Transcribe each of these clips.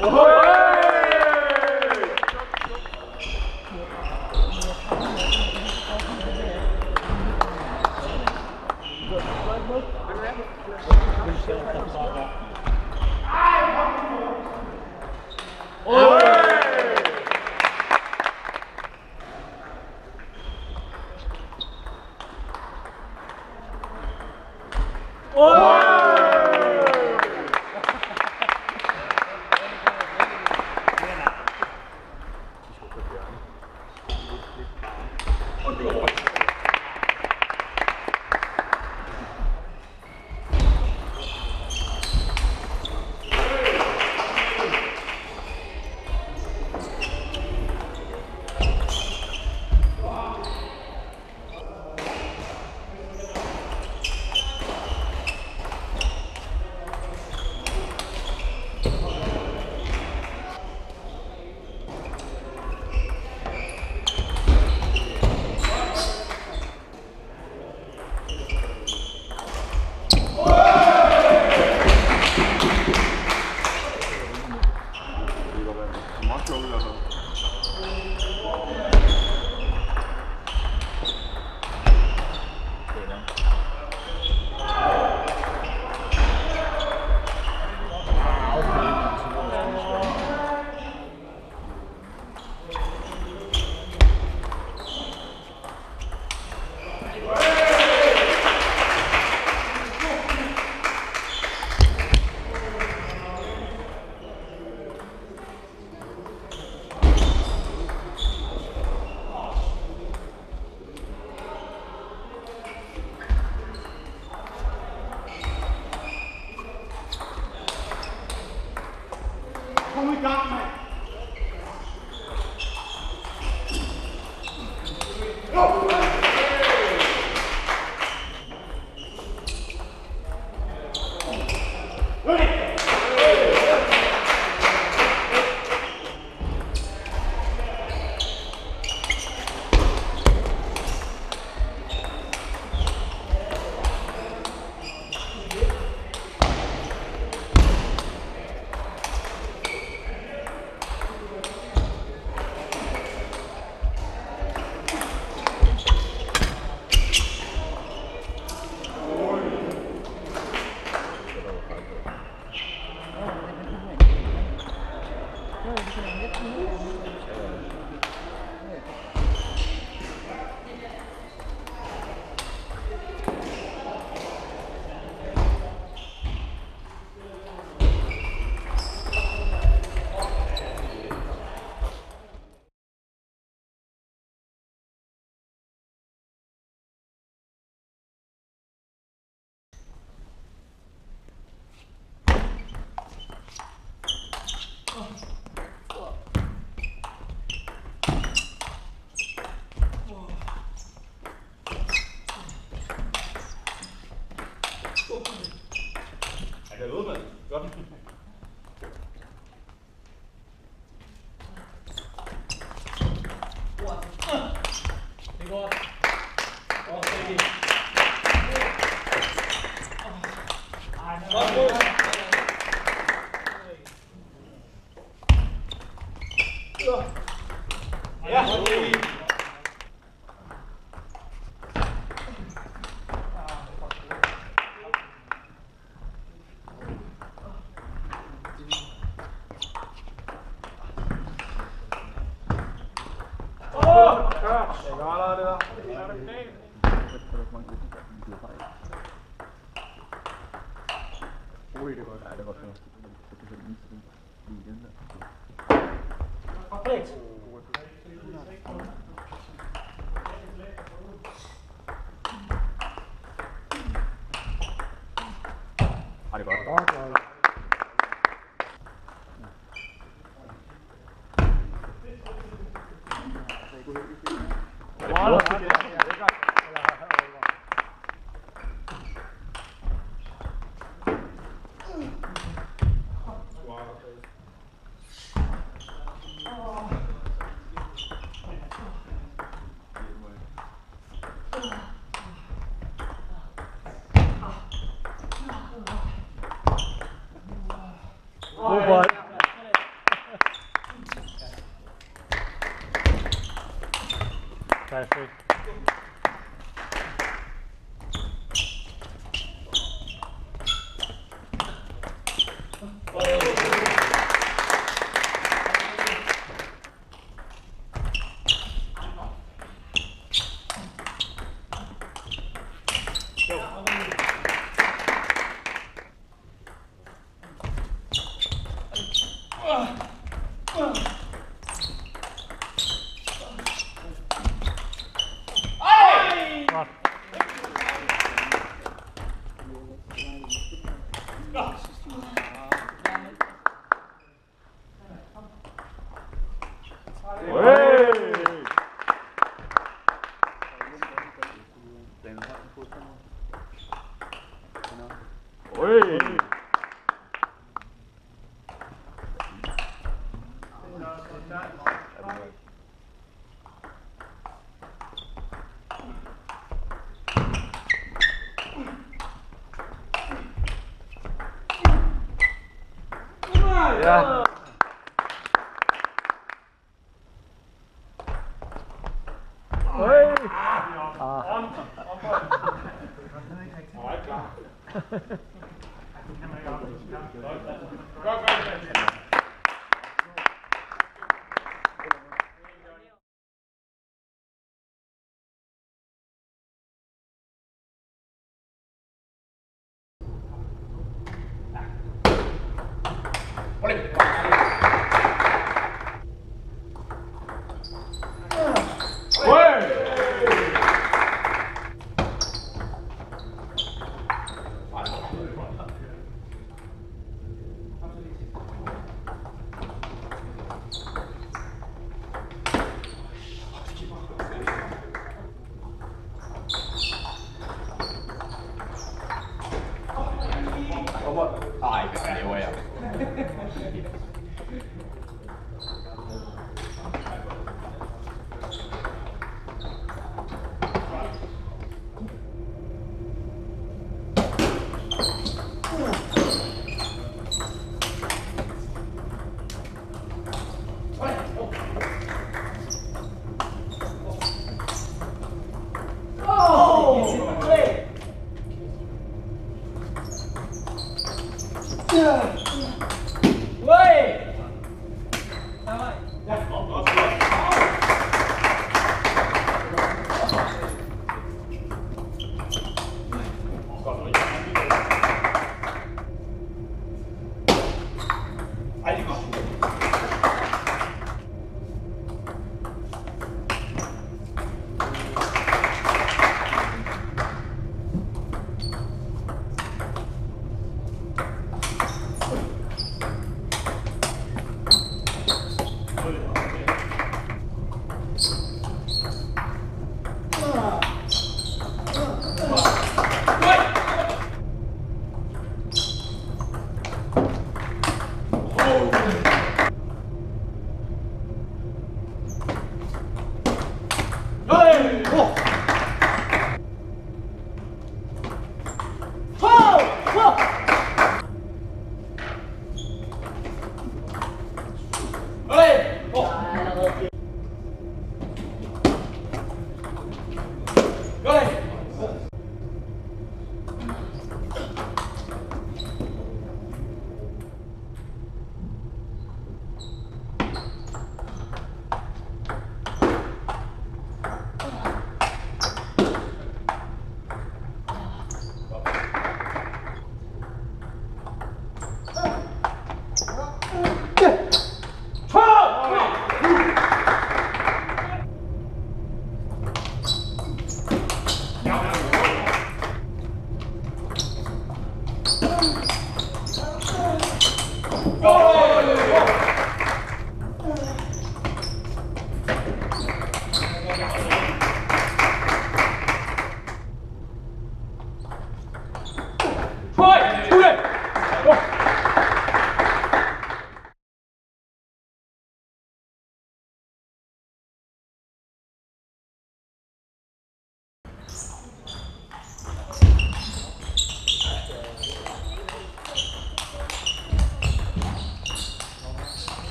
Oh. got my forgotten ありがとう。Amen. 아. 아.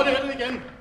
Hold det igen.